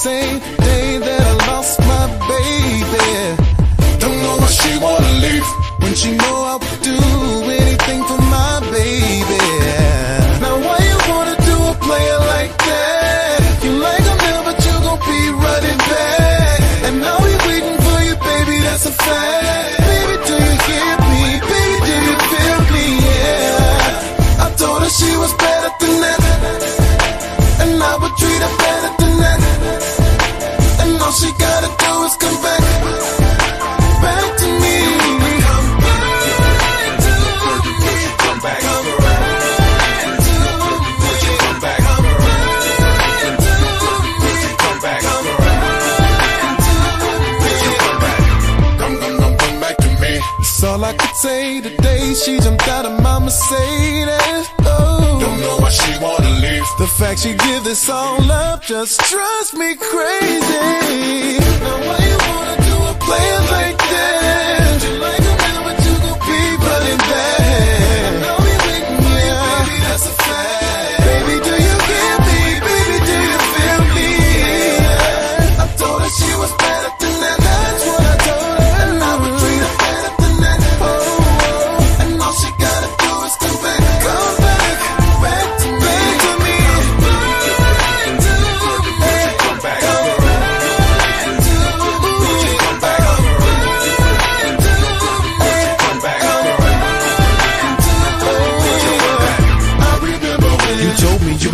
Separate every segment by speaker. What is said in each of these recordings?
Speaker 1: same day that I lost my baby. Don't know why she wanna leave when she know I would do anything for my baby. Now why you wanna do a player like that? You like I'm there, but you gon' be running back. And now we waiting for you, baby. That's a fact. Baby, do you hear me? Baby, do you feel me? Yeah. I told her she was better all I could say today. She jumped out of my Mercedes. Oh,
Speaker 2: Don't know why she wanna leave.
Speaker 1: the fact she give this all up just drives me crazy. Now why you wanna do a player like that?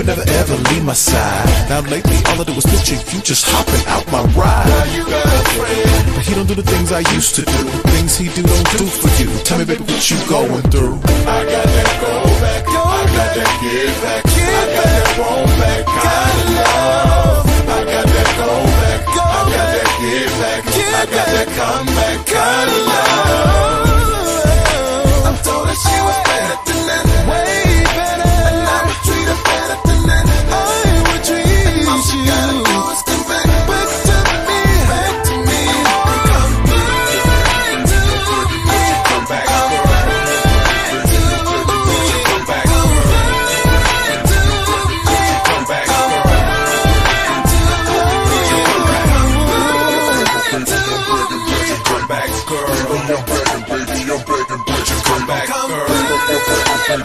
Speaker 3: Never ever leave my side. Now lately, all I do is picture you just hopping out my ride.
Speaker 1: you got a friend.
Speaker 3: But he don't do the things I used to do. The Things he do don't do for you. Tell me, baby, what you going through?
Speaker 2: I got that go back. I got that give back. I got that back. Kind of love. I got that go back. I got that give back. I got that come back. Kind of love.
Speaker 1: el